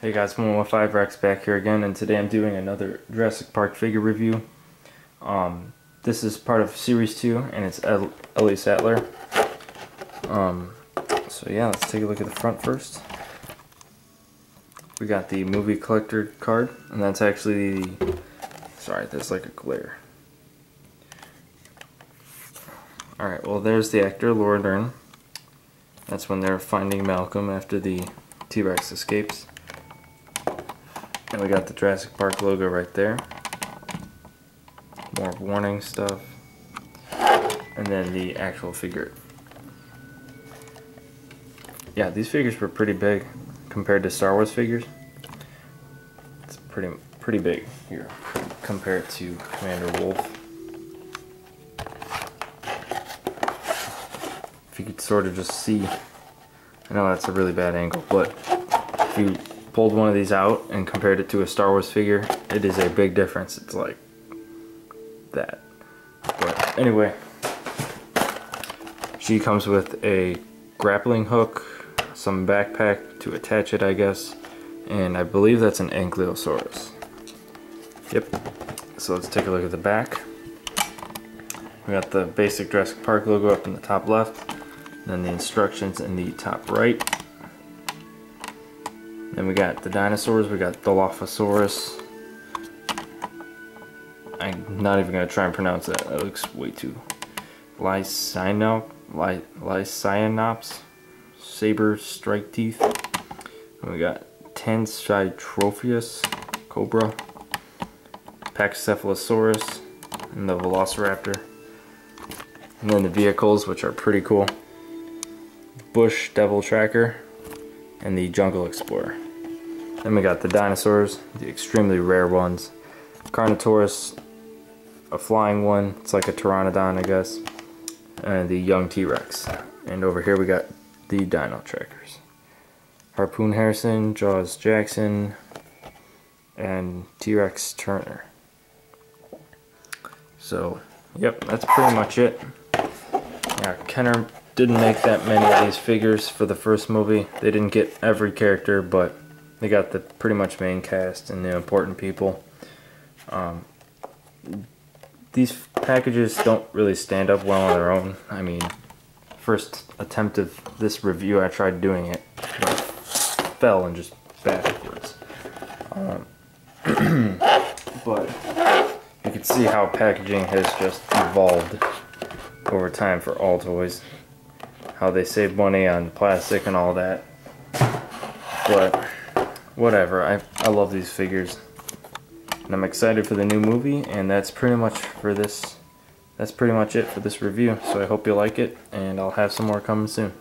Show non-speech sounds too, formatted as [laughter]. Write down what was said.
Hey guys, 115 Rex back here again, and today I'm doing another Jurassic Park figure review. Um, this is part of Series 2, and it's El Ellie Sattler. Um, so yeah, let's take a look at the front first. We got the movie collector card, and that's actually the... Sorry, there's like a glare. Alright, well there's the actor, Laura Dern. That's when they're finding Malcolm after the T-Rex escapes. And we got the Jurassic Park logo right there. More warning stuff. And then the actual figure. Yeah, these figures were pretty big compared to Star Wars figures. It's pretty pretty big here compared to Commander Wolffe. If you could sort of just see, I know that's a really bad angle, but if you pulled one of these out and compared it to a Star Wars figure, it is a big difference. It's like that. But anyway, she comes with a grappling hook, some backpack to attach it, I guess, and I believe that's an Ankylosaurus. Yep. So let's take a look at the back. We got the basic Jurassic Park logo up in the top left, then the instructions in the top right. Then we got the dinosaurs. We got Dilophosaurus. I'm not even gonna try and pronounce that. That looks way too. Lysinop, Ly, Lysionops, saber strike teeth. We got Tencytropheus, cobra, Pachycephalosaurus, and the Velociraptor. And then the vehicles, which are pretty cool. Bush Devil Tracker, and the Jungle Explorer. Then we got the dinosaurs, the extremely rare ones. Carnotaurus, a flying one, it's like a Pteranodon I guess. And the young T-Rex. And over here we got the Dino Trackers. Harpoon Harrison, Jaws Jackson, and T-Rex Turner. So, yep, that's pretty much it. Yeah, Kenner didn't make that many of these figures for the first movie. They didn't get every character, but they got the pretty much main cast and the important people. Um, these packages don't really stand up well on their own. I mean, first attempt of this review, I tried doing it, but fell and just backwards. Um, [clears throat] but you can see how packaging has just evolved over time for all toys. How they save money on plastic and all that. But whatever, I, I love these figures. And I'm excited for the new movie and that's pretty much for this that's pretty much it for this review. So I hope you like it and I'll have some more coming soon.